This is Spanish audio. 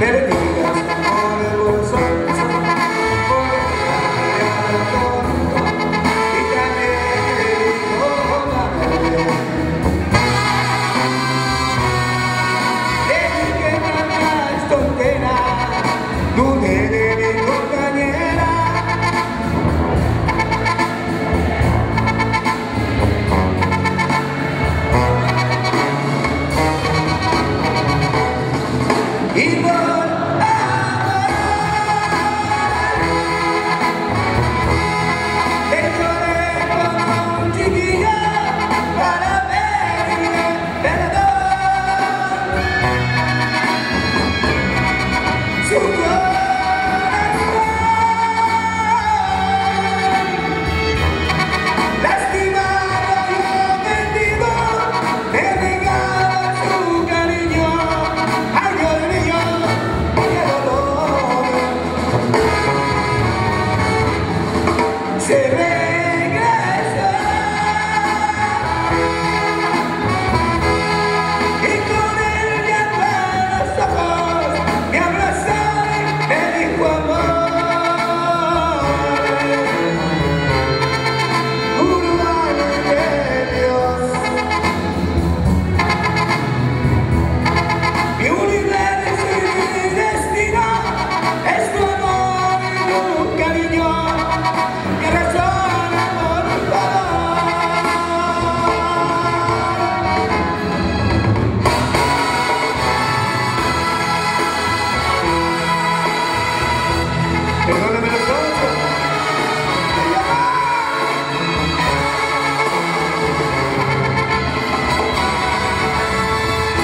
Pérez